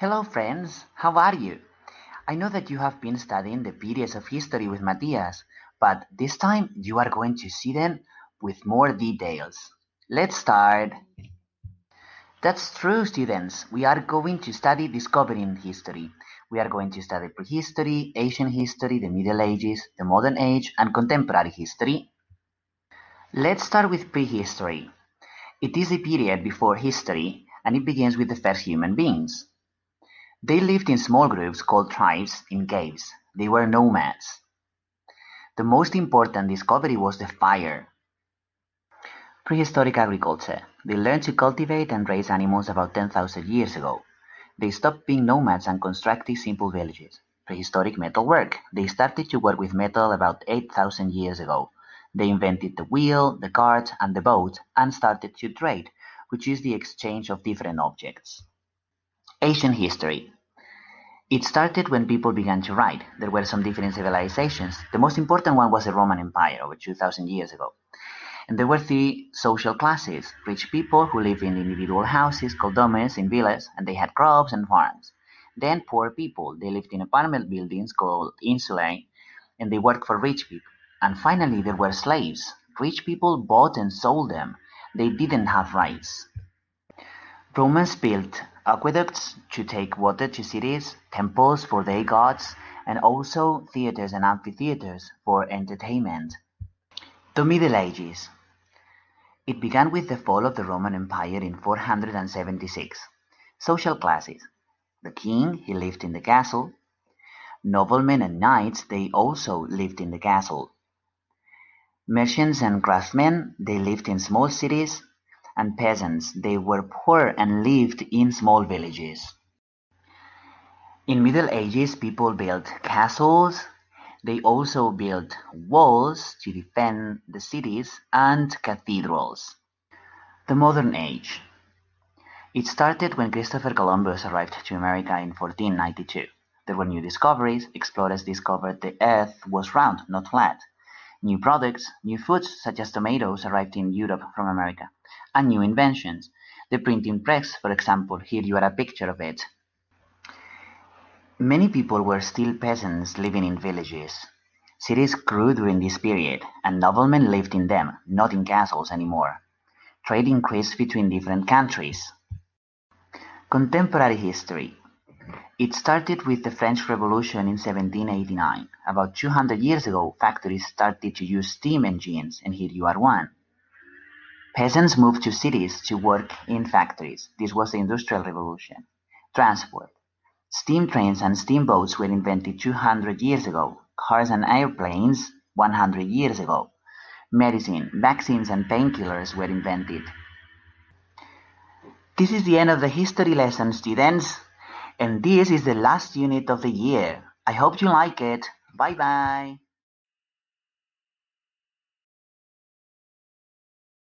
Hello friends, how are you? I know that you have been studying the periods of history with Matías, but this time you are going to see them with more details. Let's start. That's true, students. We are going to study discovering history. We are going to study prehistory, ancient history, the Middle Ages, the modern age, and contemporary history. Let's start with prehistory. It is a period before history, and it begins with the first human beings. They lived in small groups called tribes in caves. They were nomads. The most important discovery was the fire. Prehistoric agriculture. They learned to cultivate and raise animals about 10,000 years ago. They stopped being nomads and constructed simple villages. Prehistoric metalwork. They started to work with metal about 8,000 years ago. They invented the wheel, the cart, and the boat and started to trade, which is the exchange of different objects. Ancient history. It started when people began to write. There were some different civilizations. The most important one was the Roman Empire over 2000 years ago. And there were three social classes. Rich people who lived in individual houses called domus in villas and they had crops and farms. Then poor people. They lived in apartment buildings called insulae and they worked for rich people. And finally there were slaves. Rich people bought and sold them. They didn't have rights. Romans built aqueducts to take water to cities, temples for their gods, and also theaters and amphitheaters for entertainment. The Middle Ages. It began with the fall of the Roman Empire in 476. Social classes. The king, he lived in the castle. Noblemen and knights, they also lived in the castle. Merchants and craftsmen, they lived in small cities and peasants. They were poor and lived in small villages. In Middle Ages, people built castles. They also built walls to defend the cities and cathedrals. The Modern Age. It started when Christopher Columbus arrived to America in 1492. There were new discoveries. Explorers discovered the earth was round, not flat. New products, new foods such as tomatoes arrived in Europe from America and new inventions. The printing press, for example, here you are a picture of it. Many people were still peasants living in villages. Cities grew during this period, and noblemen lived in them, not in castles anymore. Trade increased between different countries. Contemporary history. It started with the French Revolution in 1789. About 200 years ago, factories started to use steam engines, and here you are one. Peasants moved to cities to work in factories. This was the Industrial Revolution. Transport. Steam trains and steamboats were invented 200 years ago. Cars and airplanes 100 years ago. Medicine, vaccines and painkillers were invented. This is the end of the history lesson, students. And this is the last unit of the year. I hope you like it. Bye bye.